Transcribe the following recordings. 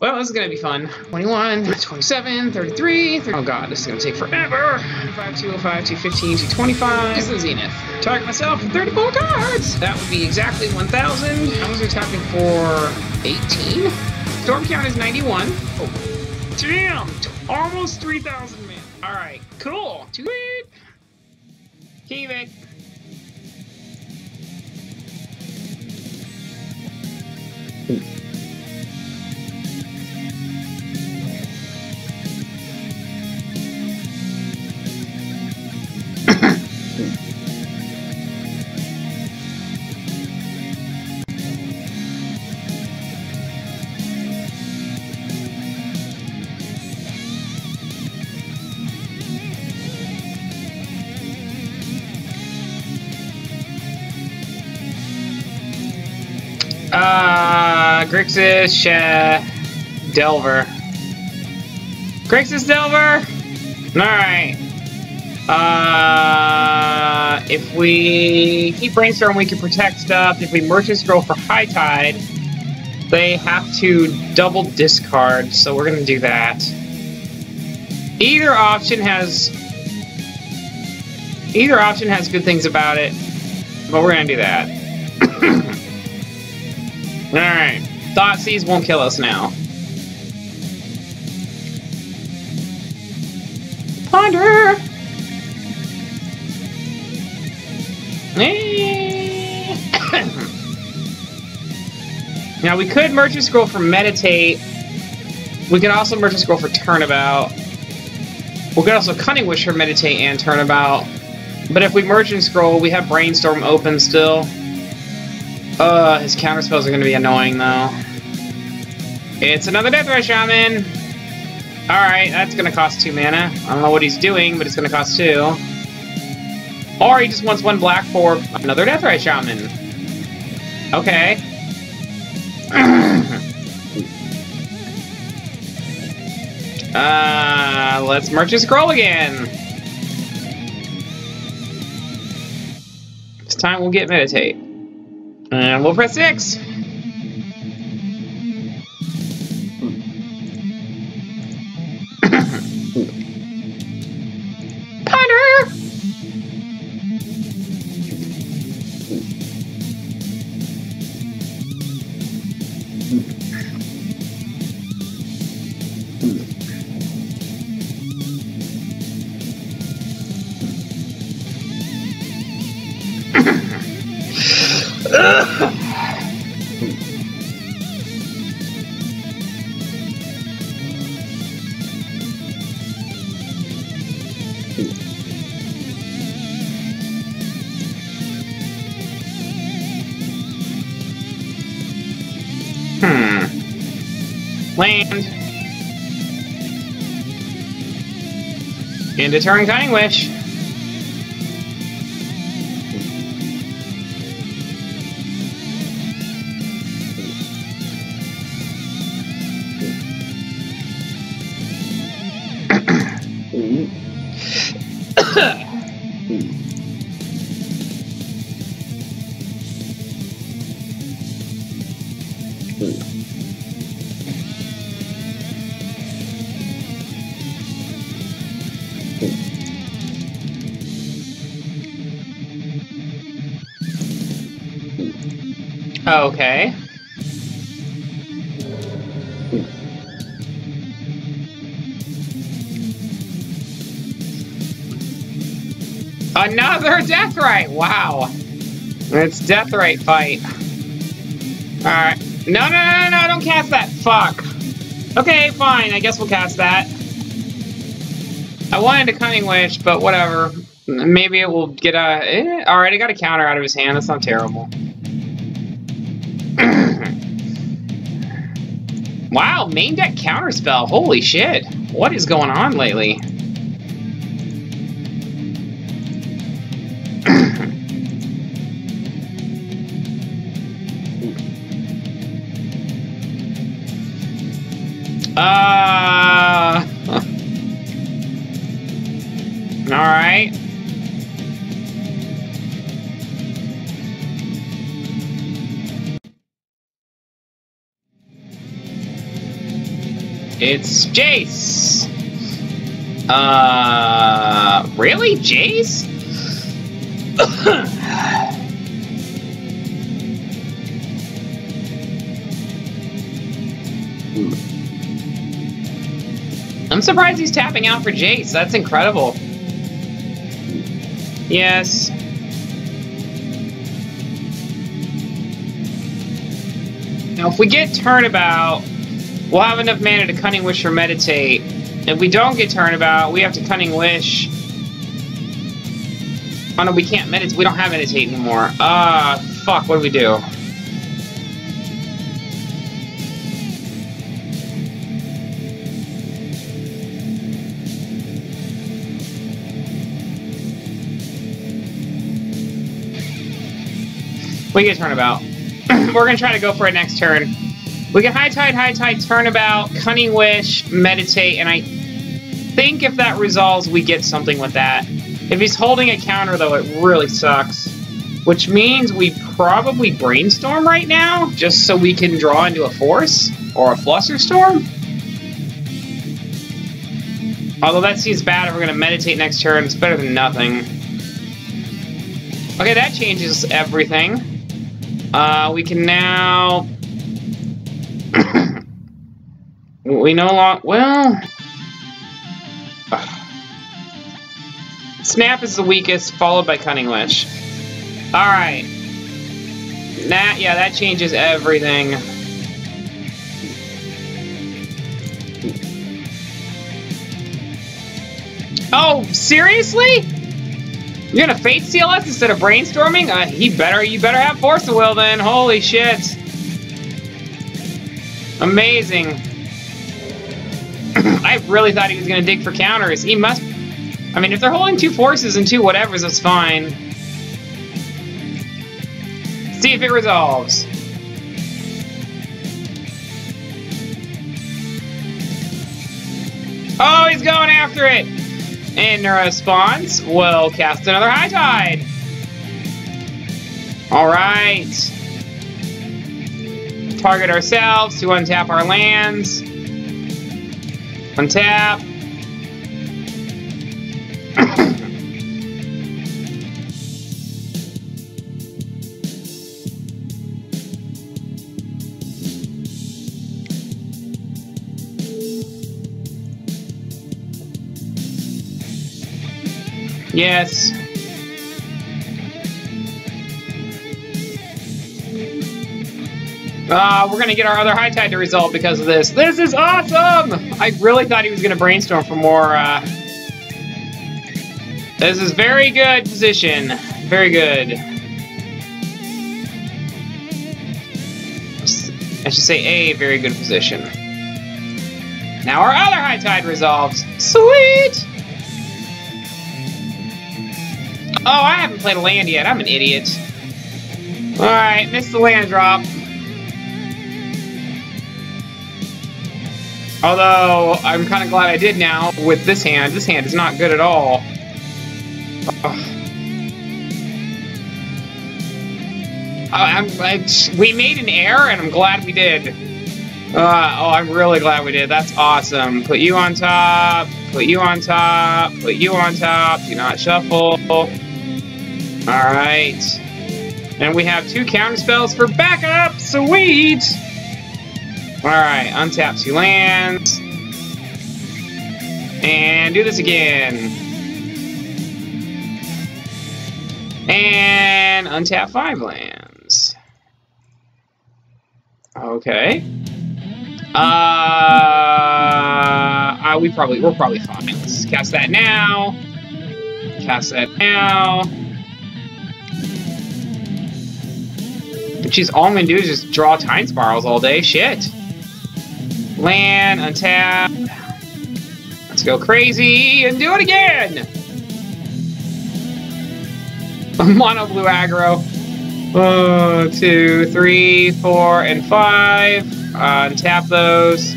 Well, this is gonna be fun. 21, 27, 33, 30. Oh god, this is gonna take forever. 5, 205, 215, 225. This is Zenith. Target myself for 34 cards! That would be exactly 1,000. How much are we talking for 18? Storm count is 91. Oh. Damn! Almost 3,000, man. Alright, cool. To it. Keep it. Uh, Grixis, Sha, Delver. Grixis, Delver! Alright. Uh, if we keep Brainstorm, we can protect stuff. If we Merchant Scroll for High Tide, they have to double discard, so we're gonna do that. Either option has... Either option has good things about it, but we're gonna do that. Alright. Thoughtseize won't kill us now. Ponder! Now we could Merchant Scroll for Meditate. We could also Merchant Scroll for Turnabout. We could also Cunning Wish for Meditate and Turnabout. But if we Merchant Scroll, we have Brainstorm open still. Uh, his counterspells are gonna be annoying though. It's another Deathrite Shaman! Alright, that's gonna cost two mana. I don't know what he's doing, but it's gonna cost two. Or he just wants one black for another Deathrite Shaman. Okay. uh, let's Merchant Scroll again. This time we'll get Meditate. And we'll press six. Ponder! Hmm. Hmm. Land. Into turn Cunning Wish. Oh, okay. Another death Deathrite! Wow. It's death Deathrite fight. Alright. No, no, no, no, no, don't cast that. Fuck. Okay, fine. I guess we'll cast that. I wanted a Cunning Wish, but whatever. Maybe it will get a... Eh. Alright, I got a counter out of his hand. That's not terrible. wow, main deck counterspell. Holy shit. What is going on lately? It's Jace. Uh, really, Jace? I'm surprised he's tapping out for Jace. That's incredible. Yes. Now, if we get Turnabout, we'll have enough mana to Cunning Wish or Meditate. If we don't get Turnabout, we have to Cunning Wish. Oh no, we can't meditate. We don't have Meditate anymore. Ah, uh, fuck, what do we do? We get Turnabout. We're gonna try to go for it next turn. We can High Tide, High Tide, Turnabout, Cunning Wish, Meditate, and I think if that resolves, we get something with that. If he's holding a counter, though, it really sucks. Which means we probably Brainstorm right now, just so we can draw into a Force or a Flusterstorm. Although that seems bad if we're going to Meditate next turn, it's better than nothing. Okay, that changes everything. Uh, we can now... we no longer... Well... Snap is the weakest, followed by Cunning Wish. Alright. That, yeah, that changes everything. Oh, seriously? You're gonna Fate Seal us instead of brainstorming? Uh, he better, you better have Force of Will then. Holy shit. Amazing. I really thought he was gonna dig for counters. He must... I mean, if they're holding two forces and two whatevers, that's fine. See if it resolves. Oh, he's going after it! In response, we'll cast another High Tide. Alright. Target ourselves to untap our lands. Untap. Yes. Uh, we're gonna get our other high tide to resolve because of this. This is awesome! I really thought he was gonna brainstorm for more, uh... This is very good position. Very good. I should say a very good position. Now our other high tide resolves. Sweet! Oh, I haven't played a land yet. I'm an idiot. Alright, missed the land drop. Although, I'm kind of glad I did now with this hand. This hand is not good at all. Oh. I'm, I, we made an error, and I'm glad we did. Uh, oh, I'm really glad we did. That's awesome. Put you on top. Put you on top. Put you on top. Do not shuffle. Alright. And we have two counter spells for backup! Sweet! Alright, untap two lands. And do this again. And untap five lands. Okay. Uh, uh, we probably, we're probably fine. Let's cast that now. Cast that now. But she's all I'm gonna do is just draw Time Spirals all day. Shit. Land, untap. Let's go crazy and do it again! Mono blue aggro. One, two, three, four, and five. Uh, untap those.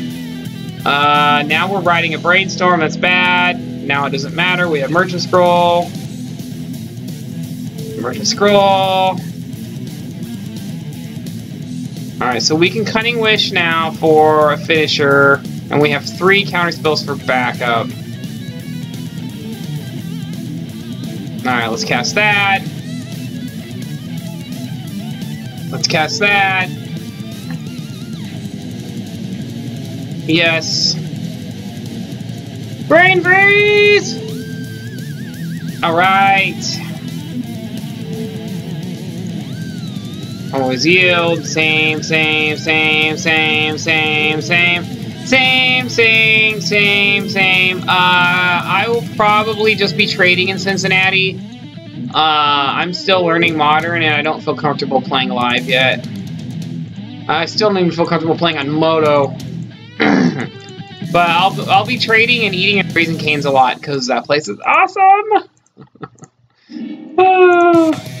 Uh, now we're riding a brainstorm. That's bad. Now it doesn't matter. We have Merchant Scroll. Merchant Scroll. Alright, so we can Cunning Wish now for a finisher. And we have three counter spells for backup. Alright, let's cast that. Let's cast that. Yes. Brain freeze! Alright. Always yield. Same, same, same, same, same, same. Same, same, same, same. Uh, I will probably just be trading in Cincinnati. Uh, I'm still learning Modern, and I don't feel comfortable playing live yet. I still don't even feel comfortable playing on MODO. but I'll, I'll be trading and eating and Raising Cane's a lot, because that place is awesome! oh.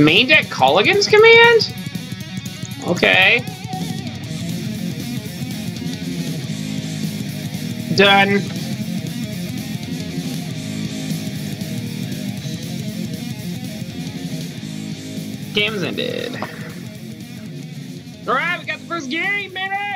Main deck Kolaghan's command? Okay. Done. Game's ended. Alright, we got the first game, baby!